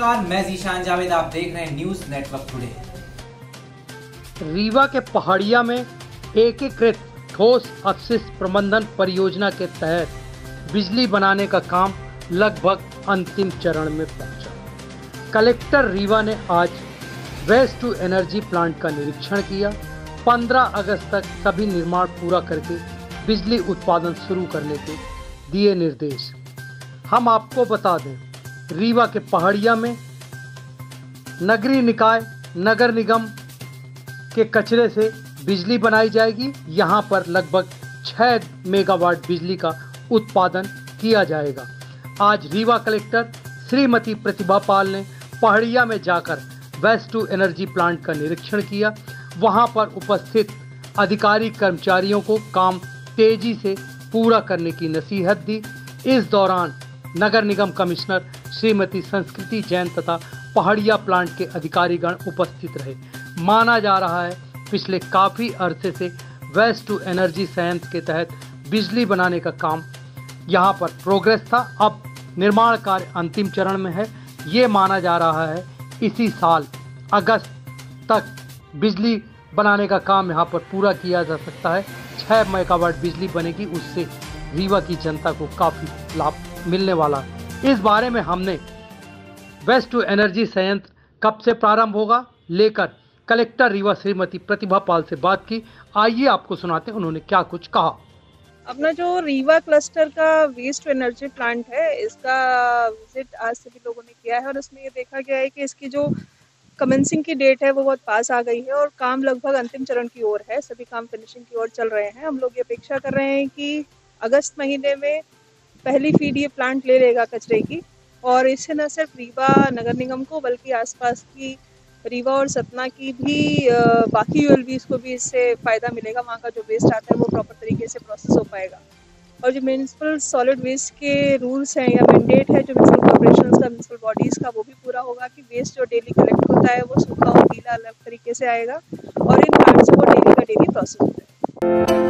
नमस्कार, मैं जीशान जावेद, आप देख रहे हैं न्यूज़ नेटवर्क टुडे रीवा के पहाड़िया में एकीकृत ठोस अपशिष्ट प्रबंधन परियोजना के तहत बिजली बनाने का काम लगभग अंतिम चरण में पहुँचा। कलेक्टर रीवा ने आज वेस्ट टू एनर्जी प्लांट का निरीक्षण किया। 15 अगस्त तक सभी निर्माण पूरा करके बिजली उत्पादन शुरू करने के दिए निर्देश। हम आपको बता दें रीवा के पहाड़िया में नगरीय निकाय, नगर निगम के कचरे से बिजली बनाई जाएगी। यहाँ पर लगभग 6 मेगावाट बिजली का उत्पादन किया जाएगा। आज रीवा कलेक्टर श्रीमती प्रतिभा पाल ने पहाड़िया में जाकर वेस्ट टू एनर्जी प्लांट का निरीक्षण किया। वहाँ पर उपस्थित अधिकारी कर्मचारियों को काम तेज़ी से पूरा करने की नसीहत दी। इस दौरान नगर निगम कमिश्नर श्रीमती संस्कृति जैन तथा पहाड़िया प्लांट के अधिकारीगण उपस्थित रहे। माना जा रहा है, पिछले काफ़ी अरसे से वेस्ट टू एनर्जी संयंत्र के तहत बिजली बनाने का काम यहाँ पर प्रोग्रेस था। अब निर्माण कार्य अंतिम चरण में है। ये माना जा रहा है, इसी साल अगस्त तक बिजली बनाने का काम यहाँ पर पूरा किया जा सकता है। छः मेगावाट बिजली बनेगी, उससे रीवा की जनता को काफ़ी लाभ मिलने वाला इस बारे में हमने वेस्ट टू एनर्जी संयंत्र कब से प्रारंभ होगा, लेकर कलेक्टर रीवा श्रीमती प्रतिभा पाल से बात की। आइए आपको सुनाते हैं, उन्होंने क्या कुछ कहा। अपना जो रीवा क्लस्टर का वेस्ट एनर्जी प्लांट है, इसका विज़िट आज सभी लोगों ने किया है और इसमें ये देखा गया है कि इसकी जो कमेंसिंग की डेट है, वो बहुत पास आ गई है और काम लगभग अंतिम चरण की ओर है। सभी काम फिनिशिंग की ओर चल रहे हैं। हम लोग ये अपेक्षा कर रहे हैं कि अगस्त महीने में पहली फ़ीड ये प्लांट ले लेगा कचरे की। और इससे न सिर्फ़ रीवा नगर निगम को, बल्कि आसपास की रीवा और सतना की भी बाकी यूएल को भी इससे फ़ायदा मिलेगा। वहाँ का जो वेस्ट आता है वो प्रॉपर तरीके से प्रोसेस हो पाएगा। और जो म्यूनसिपल सॉलिड वेस्ट के रूल्स हैं या मैंडेट है जो म्यूनसिपल कॉर्पोरेशन का म्यूनसिपल बॉडीज़ का, वो भी पूरा होगा कि वेस्ट जो डेली कलेक्ट होता है वो सूखा और गीला अलग तरीके से आएगा। और इन प्लांट से वो डेली का डेली प्रोसेस होता जाएगा